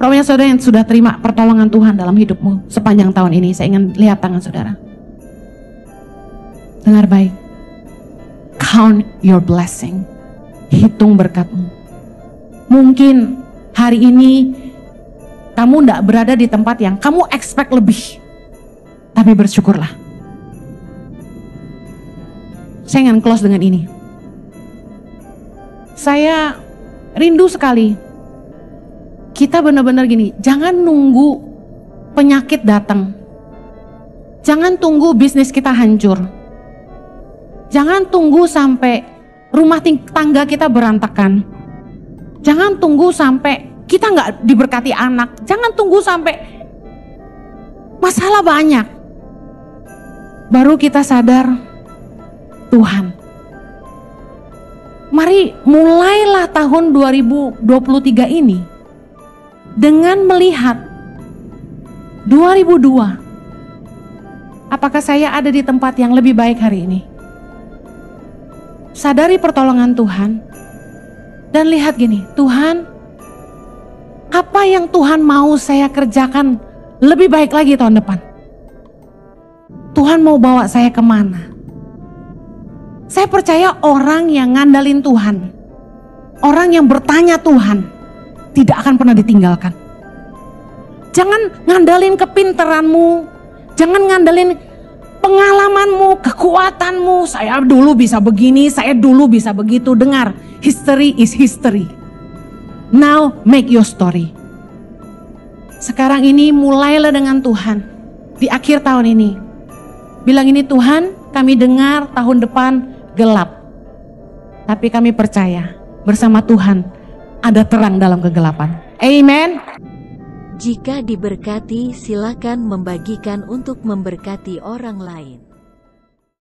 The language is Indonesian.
Pokoknya saudara yang sudah terima pertolongan Tuhan dalam hidupmu sepanjang tahun ini, saya ingin lihat tangan saudara. Dengar baik. Count your blessing. Hitung berkatmu. Mungkin hari ini kamu tidak berada di tempat yang kamu expect lebih. Tapi bersyukurlah. Saya ingin close dengan ini. Saya rindu sekali. Kita benar-benar gini, jangan nunggu penyakit datang. Jangan tunggu bisnis kita hancur. Jangan tunggu sampai rumah tangga kita berantakan. Jangan tunggu sampai kita nggak diberkati anak. Jangan tunggu sampai masalah banyak. Baru kita sadar Tuhan. Mari mulailah tahun 2023 ini dengan melihat. 2002 apakah saya ada di tempat yang lebih baik hari ini? Sadari pertolongan Tuhan. Dan lihat gini Tuhan apa yang Tuhan mau saya kerjakan lebih baik lagi tahun depan? Tuhan mau bawa saya ke mana? Saya percaya orang yang ngandalin Tuhan. Orang yang bertanya Tuhan tidak akan pernah ditinggalkan. Jangan ngandalin kepinteranmu, jangan ngandalin pengalamanmu, kekuatanmu. Saya dulu bisa begini, saya dulu bisa begitu. Dengar, history is history. Now make your story. Sekarang ini mulailah dengan Tuhan di akhir tahun ini. Bilang ini Tuhan, kami dengar tahun depan gelap. Tapi kami percaya bersama Tuhan ada terang dalam kegelapan. Amen. Jika diberkati, silakan membagikan untuk memberkati orang lain.